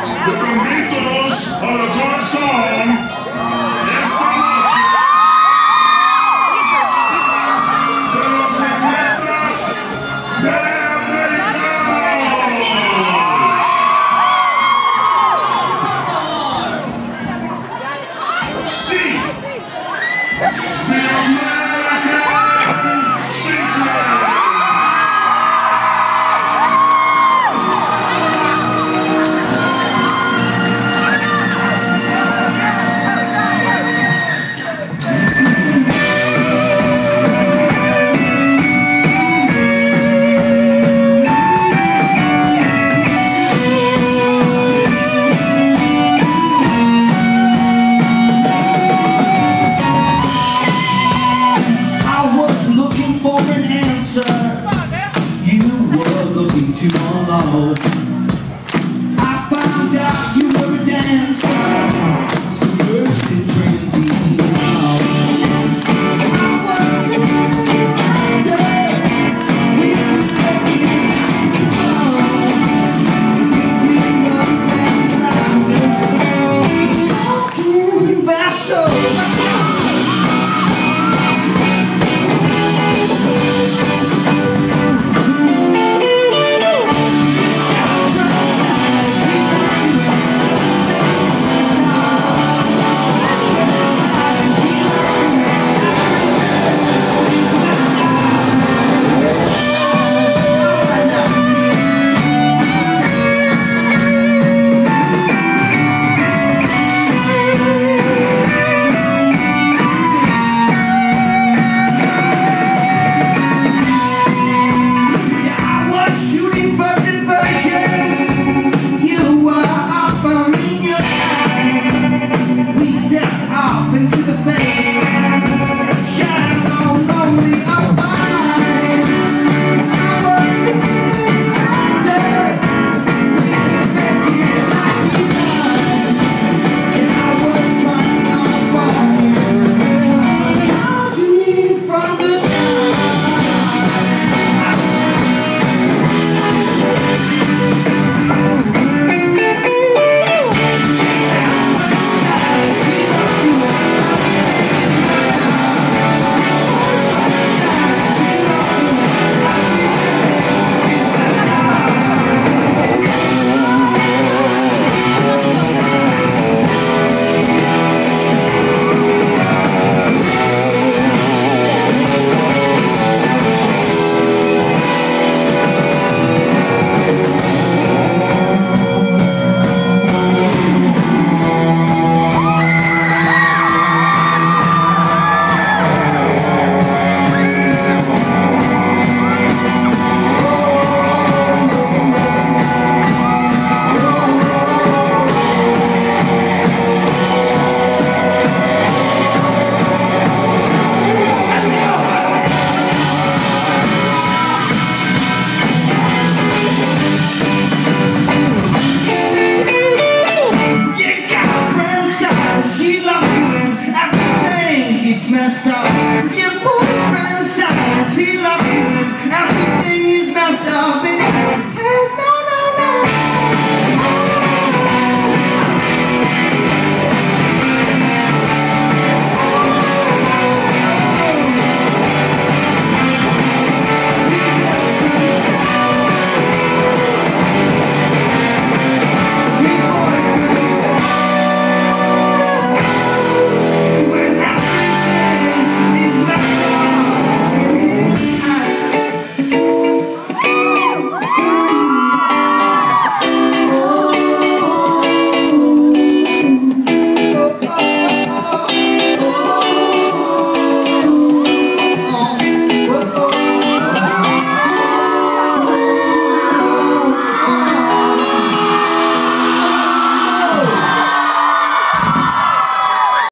Los Dominicanos on the corazón. See!